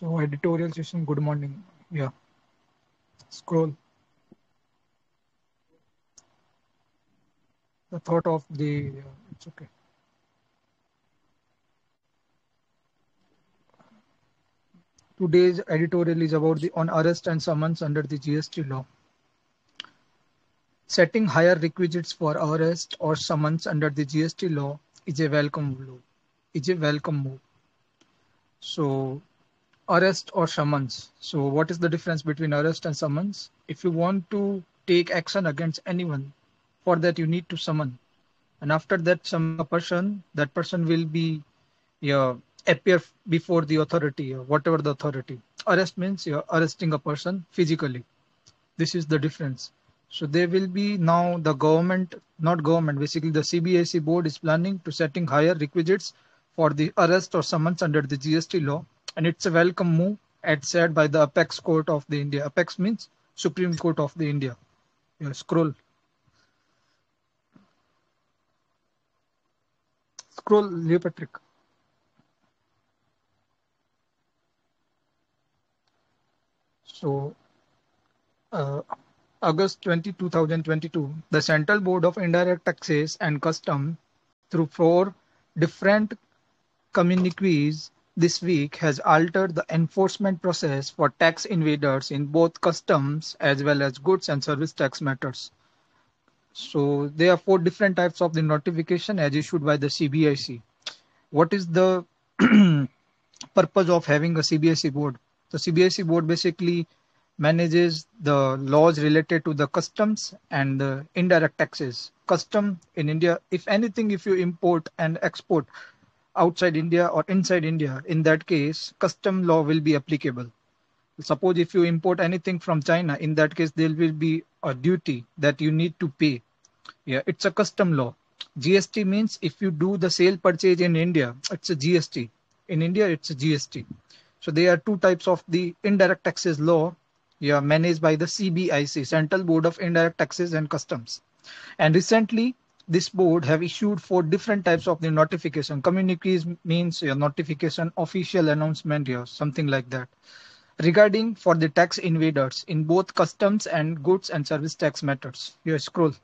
So editorial session, good morning. Yeah. Scroll. The thought of the, uh, it's okay. Today's editorial is about the on arrest and summons under the GST law. Setting higher requisites for arrest or summons under the GST law is a welcome move. Is a welcome move. So arrest or summons. So what is the difference between arrest and summons? If you want to take action against anyone, for that you need to summon. And after that, some person, that person will be yeah, appear before the authority, or whatever the authority. Arrest means you're arresting a person physically. This is the difference. So there will be now the government, not government, basically the CBSE board is planning to setting higher requisites for the arrest or summons under the GST law. And it's a welcome move as said by the apex court of the India. Apex means Supreme Court of the India. Yeah, scroll. Scroll, Leo Patrick. So, uh, August 20, 2022, the Central Board of Indirect Taxes and Custom, through four different communiques this week, has altered the enforcement process for tax invaders in both customs as well as goods and service tax matters. So there are four different types of the notification as issued by the CBIC. What is the purpose of having a CBIC board? The CBIC board basically manages the laws related to the customs and the indirect taxes. Custom in India, if anything, if you import and export outside India or inside India, in that case, custom law will be applicable. Suppose if you import anything from China, in that case, there will be a duty that you need to pay. Yeah, it's a custom law. GST means if you do the sale purchase in India, it's a GST. In India, it's a GST. So there are two types of the indirect taxes law yeah, managed by the CBIC, Central Board of Indirect Taxes and Customs. And recently, this board have issued four different types of the notification. Communiques means yeah, notification, official announcement, yeah, something like that. Regarding for the tax invaders in both customs and goods and service tax matters. Here, scroll.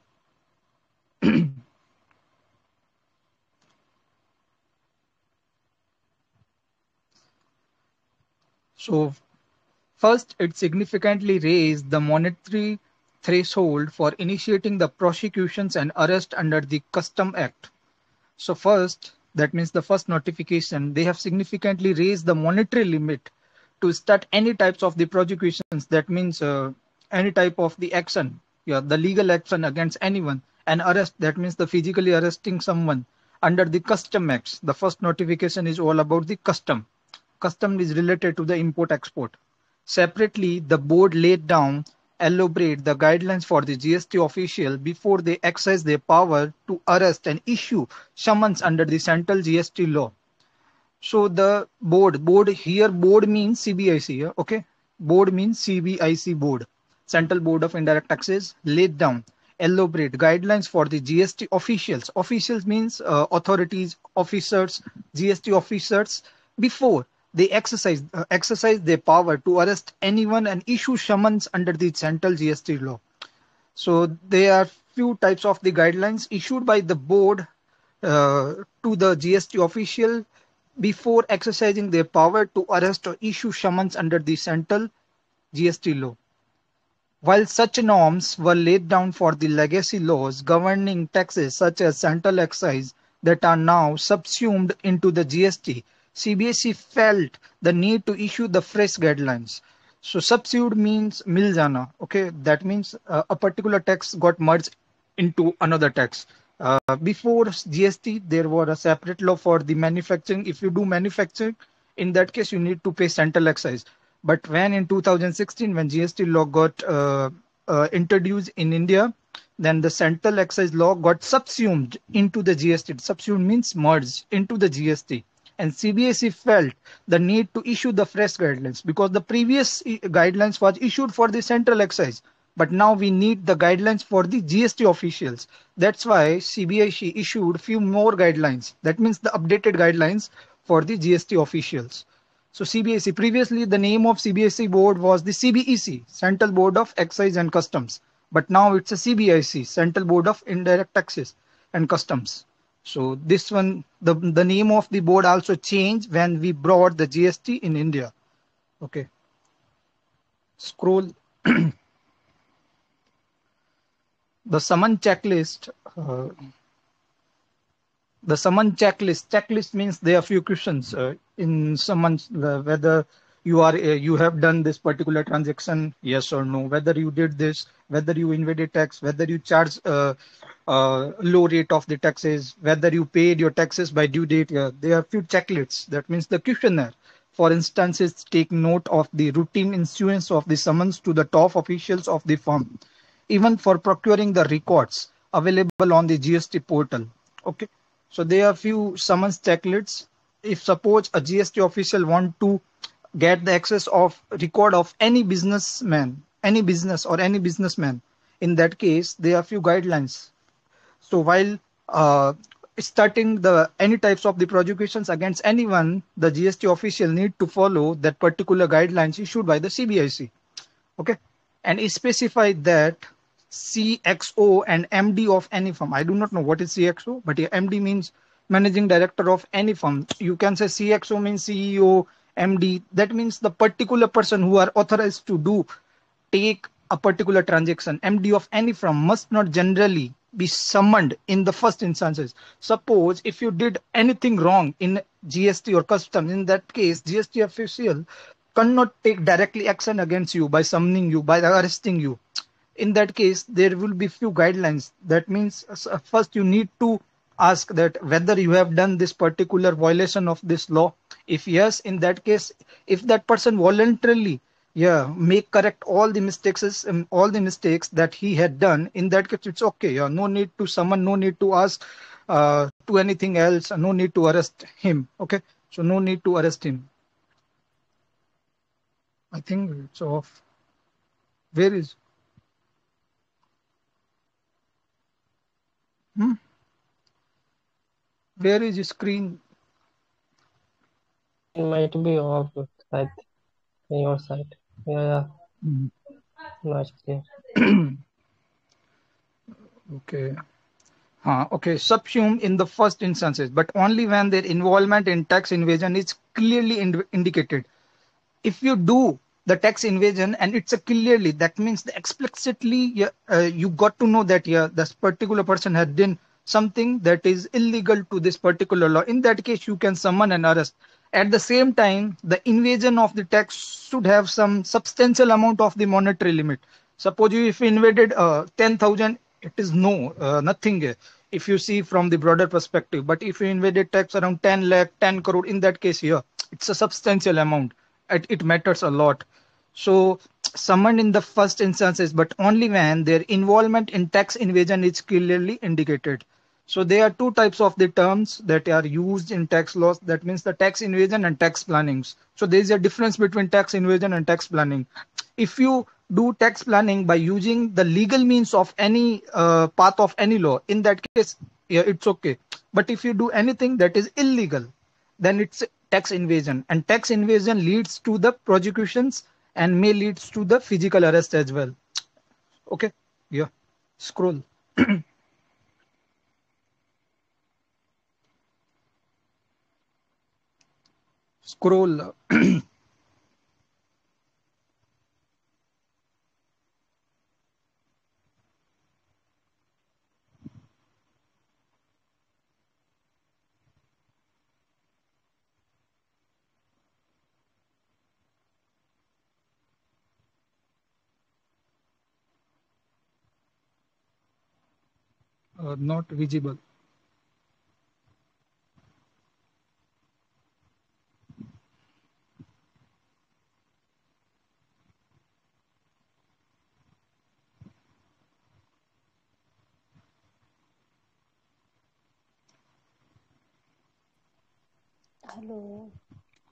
so First, it significantly raised the monetary threshold for initiating the prosecutions and arrest under the Custom Act. So first, that means the first notification, they have significantly raised the monetary limit to start any types of the prosecutions. That means uh, any type of the action, yeah, the legal action against anyone. And arrest, that means the physically arresting someone under the Custom Acts. The first notification is all about the custom. Custom is related to the import export. Separately, the board laid down elaborate the guidelines for the GST official before they exercise their power to arrest and issue summons under the central GST law. So the board, board here, board means CBIC, okay? Board means CBIC board, Central Board of Indirect Taxes, laid down elaborate guidelines for the GST officials. Officials means uh, authorities, officers, GST officers before they exercise uh, exercise their power to arrest anyone and issue summons under the central GST law. So there are few types of the guidelines issued by the board uh, to the GST official before exercising their power to arrest or issue summons under the central GST law. While such norms were laid down for the legacy laws governing taxes such as central excise that are now subsumed into the GST, CBSE felt the need to issue the fresh guidelines. So subsumed means mil jana. Okay, that means uh, a particular tax got merged into another tax. Uh, before GST, there was a separate law for the manufacturing. If you do manufacturing, in that case, you need to pay central excise. But when in 2016, when GST law got uh, uh, introduced in India, then the central excise law got subsumed into the GST. Subsumed means merged into the GST and CBSE felt the need to issue the fresh guidelines because the previous guidelines was issued for the central excise but now we need the guidelines for the GST officials. That's why CBSE issued few more guidelines. That means the updated guidelines for the GST officials. So CBSE, previously the name of CBSE board was the CBEC, Central Board of Excise and Customs. But now it's a CBIC, Central Board of Indirect Taxes and Customs. So this one, the, the name of the board also changed when we brought the GST in India. Okay. Scroll. the summon checklist. Uh, the summon checklist. Checklist means there are few questions. Uh, in someone's uh, whether you are uh, you have done this particular transaction yes or no? Whether you did this whether you invaded tax whether you charge uh, uh, low rate of the taxes whether you paid your taxes by due date yeah, there are few checklists. That means the questionnaire for instances take note of the routine issuance of the summons to the top officials of the firm even for procuring the records available on the gst portal okay? So there are few summons checklists. If suppose a GST official want to get the access of record of any businessman, any business or any businessman, in that case, there are few guidelines. So while uh, starting the any types of the prosecutions against anyone, the GST official need to follow that particular guidelines issued by the CBIC. Okay, and it specify that CXO and MD of any firm. I do not know what is CXO, but MD means managing director of any firm. You can say CXO means CEO, MD. That means the particular person who are authorized to do take a particular transaction. MD of any firm must not generally be summoned in the first instances. Suppose if you did anything wrong in GST or customs, in that case, GST official cannot take directly action against you by summoning you, by arresting you. In that case, there will be few guidelines. That means uh, first you need to ask that whether you have done this particular violation of this law if yes in that case if that person voluntarily yeah make correct all the mistakes um, all the mistakes that he had done in that case it's okay. Yeah no need to summon no need to ask uh, to anything else no need to arrest him okay? So no need to arrest him. I think it's off. Where is? Hmm? Where is the screen? It might be off side, your side. Yeah, yeah. Mm. No, it's clear. okay. Uh, okay, subsume in the first instances, but only when their involvement in tax invasion is clearly ind- indicated. If you do the tax invasion and it's a clearly, that means the explicitly uh, you got to know that yeah, this particular person had done something that is illegal to this particular law. In that case, you can summon and arrest. At the same time, the invasion of the tax should have some substantial amount of the monetary limit. Suppose you if invaded uh, 10,000, it is no, uh, nothing if you see from the broader perspective. But if you invaded tax around 10 lakh, 10 crore, in that case here, it's a substantial amount. It, it matters a lot. So summoned in the first instances, but only when their involvement in tax invasion is clearly indicated. So there are two types of the terms that are used in tax laws. That means the tax invasion and tax plannings. So there is a difference between tax invasion and tax planning. If you do tax planning by using the legal means of any uh, path of any law, in that case, yeah, it's okay. But if you do anything that is illegal, then it's tax invasion. And tax invasion leads to the prosecutions and may leads to the physical arrest as well. Okay, yeah, scroll. scroll. Uh, not visible Hello.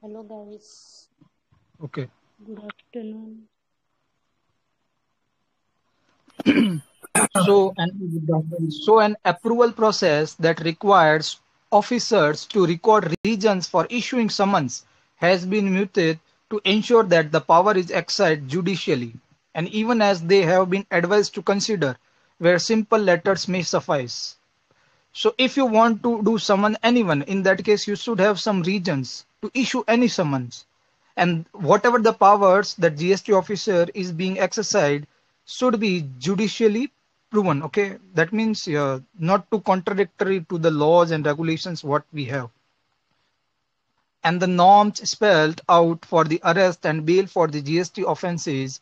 Hello, guys. Okay. Good afternoon. so an so an approval process that requires officers to record regions for issuing summons has been muted to ensure that the power is exercised judicially, and even as they have been advised to consider where simple letters may suffice. So if you want to do summon anyone, in that case you should have some regions to issue any summons. And whatever the powers that GST officer is being exercised should be judicially proven. Okay, that means uh, not too contradictory to the laws and regulations what we have and the norms spelled out for the arrest and bail for the GST offences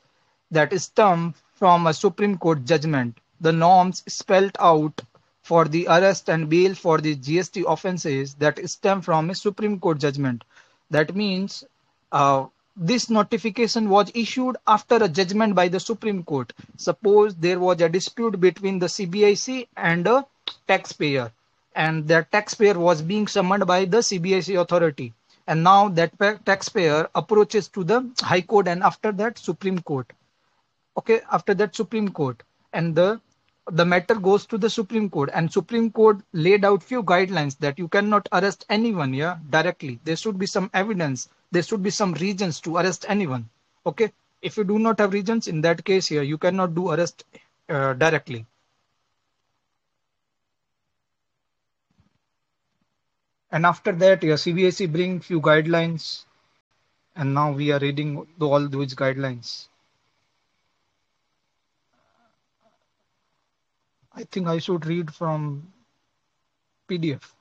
that stem from a Supreme Court judgment. The norms spelled out for the arrest and bail for the GST offences that stem from a Supreme Court judgment. That means uh, this notification was issued after a judgment by the Supreme Court. Suppose there was a dispute between the CBIC and a taxpayer, and the taxpayer was being summoned by the CBIC authority and now that taxpayer approaches to the high court and after that supreme court okay after that supreme court and the the matter goes to the supreme court and supreme court laid out few guidelines that you cannot arrest anyone yeah directly. There should be some evidence there should be some reasons to arrest anyone okay? If you do not have reasons in that case here you cannot do arrest uh, directly. And after that your cbse bring few guidelines and now we are reading all those guidelines i think i should read from pdf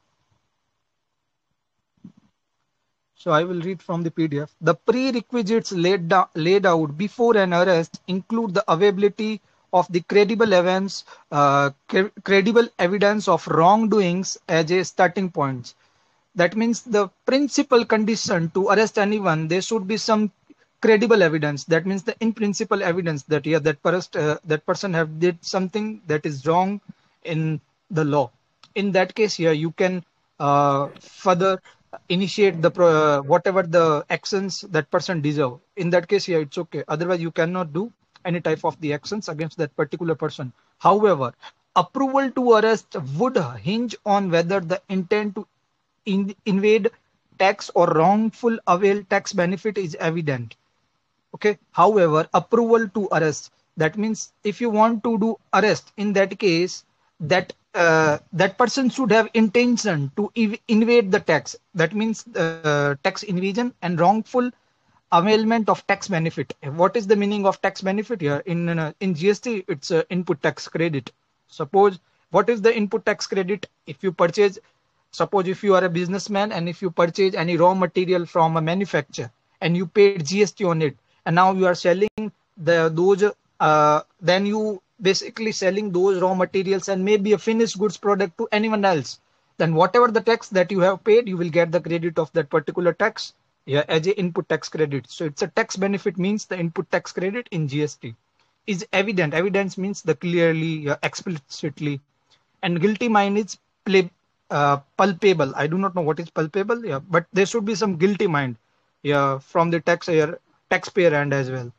so i will read from the pdf the prerequisites laid, down, laid out before an arrest include the availability of the credible evidence uh, credible evidence of wrongdoings as a starting point. That means the principal condition to arrest anyone there should be some credible evidence. That means the in principle evidence that yeah that, person uh, that person have did something that is wrong in the law. In that case here you can uh, further initiate the uh, whatever the actions that person deserve. In that case here it's okay. Otherwise you cannot do any type of the actions against that particular person. However approval to arrest would hinge on whether the intent to in, invade tax or wrongful avail tax benefit is evident okay? However approval to arrest that means if you want to do arrest in that case that uh, that person should have intention to ev- invade the tax. That means uh, tax invasion and wrongful availment of tax benefit. What is the meaning of tax benefit here? In uh, in gst it's input tax credit. Suppose what is the input tax credit? If you purchase Suppose if you are a businessman and if you purchase any raw material from a manufacturer and you paid GST on it, and now you are selling the those, uh, then you basically selling those raw materials and maybe a finished goods product to anyone else. Then whatever the tax that you have paid, you will get the credit of that particular tax yeah, as a input tax credit. So it's a tax benefit means the input tax credit in GST is evident. Evidence means the clearly, uh, explicitly, and guilty mind is play, uh, palpable. I do not know what is palpable. Yeah, but there should be some guilty mind. Yeah, from the taxpayer taxpayer end as well.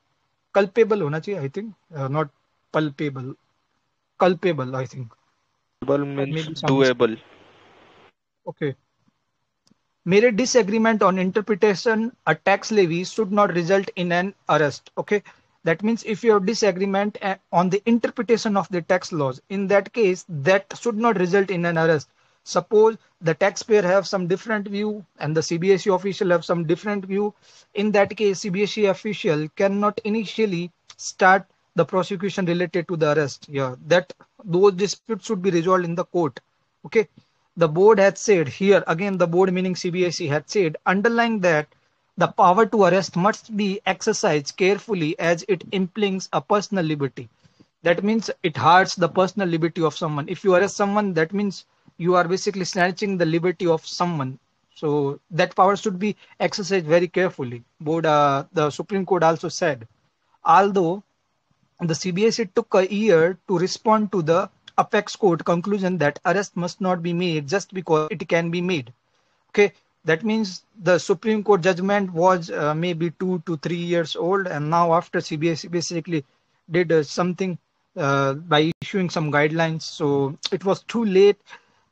Culpable होना चाहिए. I think uh, not palpable. Culpable. I think. Culpable means Maybe doable. Okay. Mere disagreement on interpretation a tax levy should not result in an arrest. Okay. That means if your disagreement uh, on the interpretation of the tax laws, in that case, that should not result in an arrest suppose the taxpayer have some different view and the cbse official have some different view. In that case cbse official cannot initially start the prosecution related to the arrest. Yeah that those disputes should be resolved in the court. Okay? The board had said here again the board meaning cbse had said underlying that the power to arrest must be exercised carefully as it implicates a personal liberty. That means it hurts the personal liberty of someone. If you arrest someone that means you are basically snatching the liberty of someone. So that power should be exercised very carefully. Board uh, the supreme court also said although the cbse took a year to respond to the apex court conclusion that arrest must not be made just because it can be made. Okay that means the supreme court judgment was uh, maybe 2 to 3 years old and now after cbse basically did uh, something uh, by issuing some guidelines so it was too late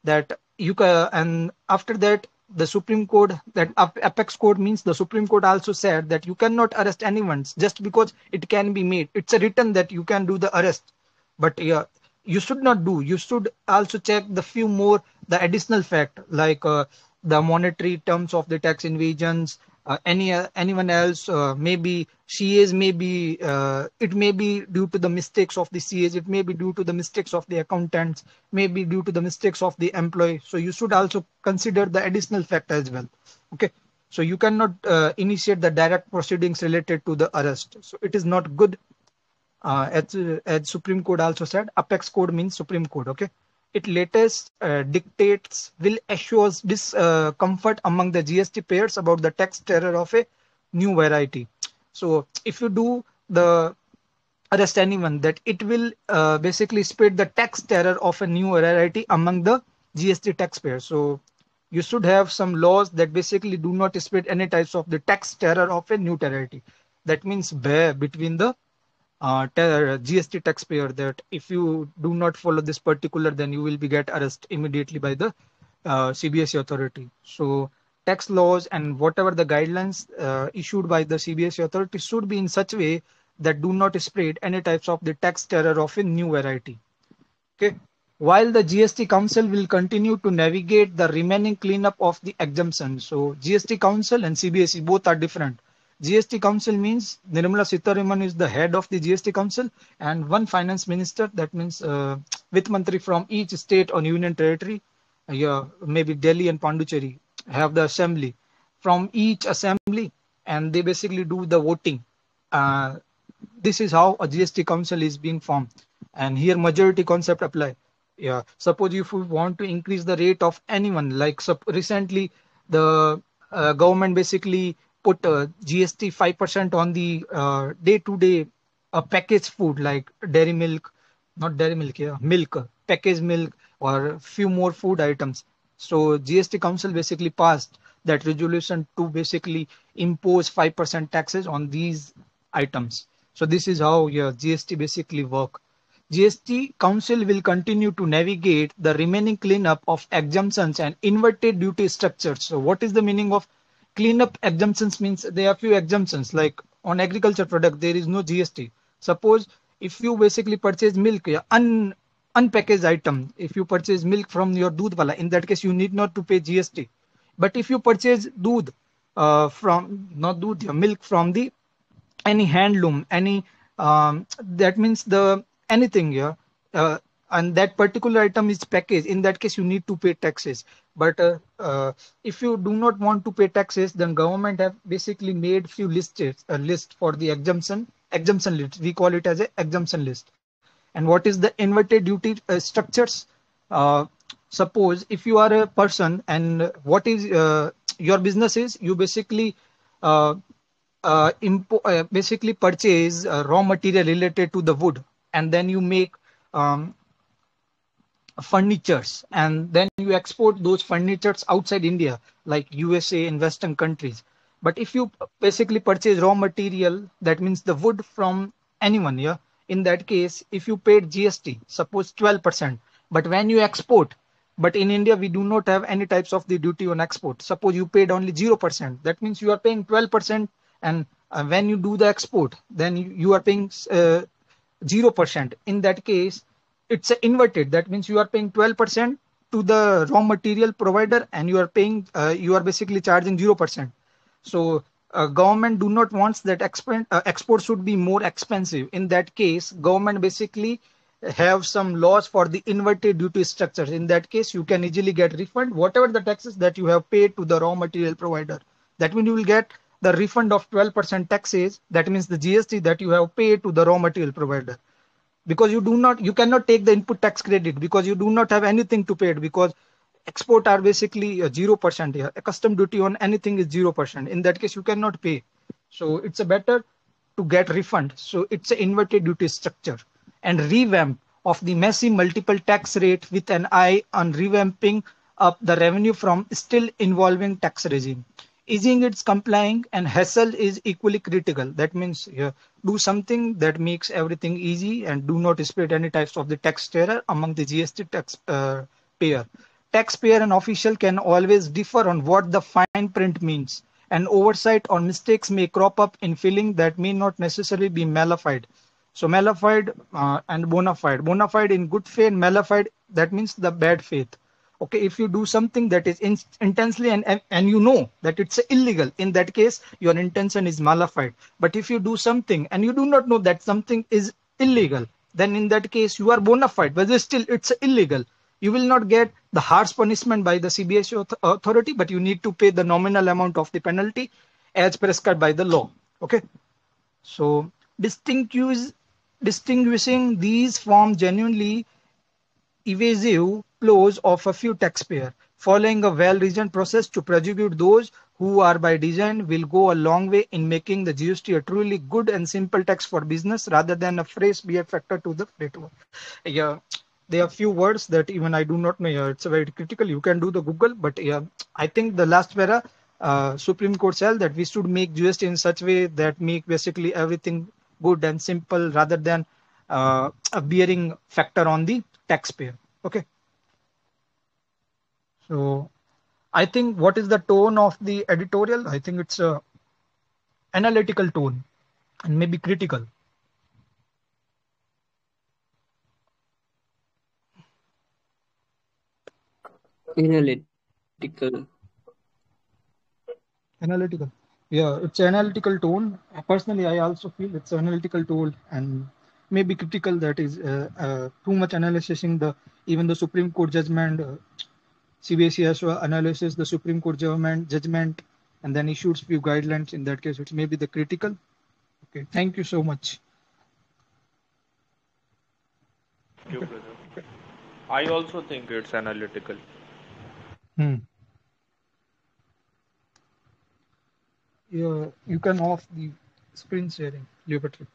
that you can and after that the Supreme Court, that apex court means the Supreme Court also said that you cannot arrest anyone just because it can be made. It's a written that you can do the arrest, but yeah, you should not do. You should also check the few more the additional fact like uh, the monetary terms of the tax invasions, uh, any uh, anyone else uh, maybe CAs maybe uh, it may be due to the mistakes of the CAs it may be due to the mistakes of the accountants maybe due to the mistakes of the employee. So you should also consider the additional factor as well okay? So you cannot uh, initiate the direct proceedings related to the arrest. So it is not good uh, as, as supreme court also said apex code means supreme court okay it latest uh, dictates will assures discomfort uh, among the GST payers about the tax terror of a new variety. So if you do the arrest anyone, that it will uh, basically spread the tax terror of a new variety among the GST taxpayers. So you should have some laws that basically do not spread any types of the tax terror of a new variety. That means bear between the uh, GST taxpayer that if you do not follow this particular, then you will be get arrested immediately by the uh, CBSE authority. So tax laws and whatever the guidelines uh, issued by the CBSE authority should be in such way that do not spread any types of the tax terror of a new variety. Okay. While the GST Council will continue to navigate the remaining cleanup of the exemption. So GST Council and CBSE both are different GST Council means Nirmala Sitharaman is the head of the GST Council and one finance minister, that means uh, with Mantri from each state or union territory, uh, yeah, maybe Delhi and Pondicherry have the assembly from each assembly and they basically do the voting. Uh, this is how a GST Council is being formed and here majority concept apply. Yeah, suppose if we want to increase the rate of anyone, like recently the uh, government basically put uh, GST 5% on the uh, day-to-day uh, packaged food like dairy milk, not dairy milk, yeah, milk, packaged milk, or few more food items. So GST Council basically passed that resolution to basically impose 5% taxes on these items. So this is how your GST basically work. GST Council will continue to navigate the remaining cleanup of exemptions and inverted duty structures. So what is the meaning of cleanup exemptions means there are few exemptions like on agriculture product there is no gst suppose if you basically purchase milk un unpackaged item if you purchase milk from your doodhwala in that case you need not to pay gst but if you purchase doodh uh, from not doodh milk from the any handloom any um, that means the anything yeah uh, and that particular item is packaged in that case you need to pay taxes. But uh, uh, if you do not want to pay taxes then government have basically made few lists a list for the exemption exemption list. We call it as a exemption list. And what is the inverted duty uh, structures? Uh, suppose if you are a person and what is uh, your business is you basically uh, basically purchase raw material related to the wood. And then you make um, furnitures and then you export those furnitures outside India, like USA and Western countries. But if you basically purchase raw material, that means the wood from anyone, yeah. In that case, if you paid GST, suppose 12%, but when you export, but in India we do not have any types of the duty on export. Suppose you paid only 0%, that means you are paying 12%, and uh, when you do the export, then you, you are paying uh, 0%. In that case, it's inverted. That means you are paying 12% to the raw material provider and you are paying, uh, you are basically charging 0%. So uh, government do not wants that uh, export should be more expensive. In that case, government basically have some laws for the inverted duty structures. In that case, you can easily get refund whatever the taxes that you have paid to the raw material provider. That means you will get the refund of 12% taxes. That means the GST that you have paid to the raw material provider because you do not you cannot take the input tax credit because you do not have anything to pay it because export are basically uh, zero percent. Here a custom duty on anything is zero percent. In that case you cannot pay. So it's a better to get refund. So it's an inverted duty structure. And revamp of the messy multiple tax rate with an eye on revamping up the revenue from still involving tax regime easing its complying? And hassle is equally critical. That means do something that makes everything easy and do not spread any types of the tax terror among the GST tax uh, payer. taxpayer and official can always differ on what the fine print means. And oversight or mistakes may crop up in filling that may not necessarily be mala fide so mala fide uh, and bona fide. Bona fide in good faith mala fide that means the bad faith okay if you do something that is in, intensely and, and and you know that it's illegal in that case your intention is mala fide but if you do something and you do not know that something is illegal then in that case you are bona fide but still it's illegal you will not get the harsh punishment by the CBSE authority, but you need to pay the nominal amount of the penalty as prescribed by the law. Okay. So distinguish, distinguishing these from genuinely evasive flows of a few taxpayer following a well-reasoned process to prosecute those who are by design will go a long way in making the GST a truly good and simple tax for business rather than a phrase be a factor to the framework. Yeah, there are few words that even I do not know. Yeah, it's very critical. You can do the Google, but yeah, I think the last para, uh, Supreme Court said that we should make GST in such way that make basically everything good and simple rather than uh, a bearing factor on the taxpayer. Okay. So I think what is the tone of the editorial? I think it's a analytical tone and maybe critical. Analytical. Analytical. Yeah, it's analytical tone. Personally, I also feel it's analytical tone and maybe critical that is uh, uh, too much analysis in the even the Supreme Court judgment. Uh, CBSE has to analysis the Supreme Court judgment, judgment and then issues few guidelines. In that case, which may be the critical. Okay, thank you so much. Thank you, brother. I also think it's analytical. Hmm. Yeah, you can off the screen sharing, Leo Patrick.